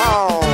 Oh.